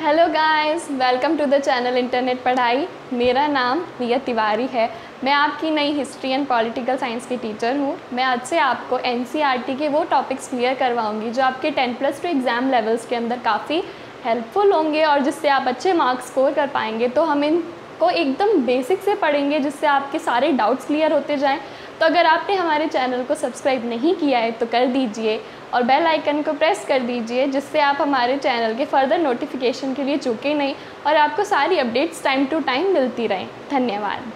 Hello guys welcome to the channel internet पढ़ाई मेरा नाम रिया तिवारी है। मैं आपकी नई हिस्ट्री एंड पॉलिटिकल साइंस की टीचर हूँ। मैं आज से आपको एन के वो टॉपिक्स क्लियर करवाऊँगी, जो आपके ten plus two exam levels के अंदर काफ़ी हेल्पफुल होंगे और जिससे आप अच्छे मार्क्स स्कोर कर पाएँगे। तो हम इनको एकदम बेसिक से पढ़ेंगे, जिससे आपके सारे डाउट्स क्लियर होते जाएँ। तो अगर आपने हमारे चैनल को सब्सक्राइब नहीं किया है तो कर दीजिए और बेल आइकन को प्रेस कर दीजिए, जिससे आप हमारे चैनल के फर्दर नोटिफिकेशन के लिए चूके नहीं और आपको सारी अपडेट्स टाइम टू टाइम मिलती रहें। धन्यवाद।